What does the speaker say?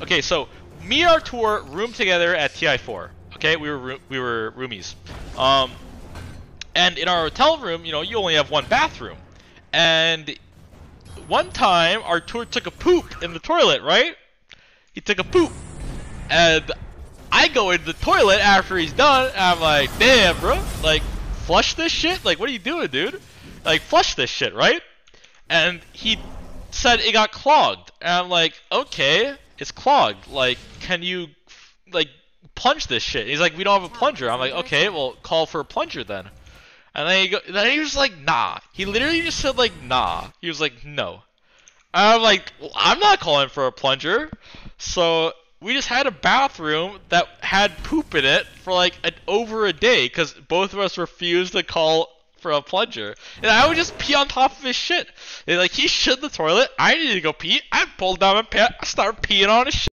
Okay, so me and Artour roomed together at TI4. Okay, we were we were roomies. Um, and in our hotel room, you know, you only have one bathroom. And one time, Artour took a poop in the toilet, right? He took a poop, and I go into the toilet after he's done. And I'm like, damn, bro, like flush this shit. Like, what are you doing, dude? Like, flush this shit, right? And he said it got clogged. And I'm like, okay, it's clogged. Like, can you, like, plunge this shit? He's like, we don't have a plunger. I'm like, okay, well, call for a plunger then. And then he go, then he was like, nah. He literally just said like, nah. He was like, no. And I'm like, well, I'm not calling for a plunger. So we just had a bathroom that had poop in it for like an, over a day because both of us refused to call for a plunger. And I would just pee on top of his shit. And like he shit the toilet. I needed to go pee. I Paul Davenport, I started peeing on his shit.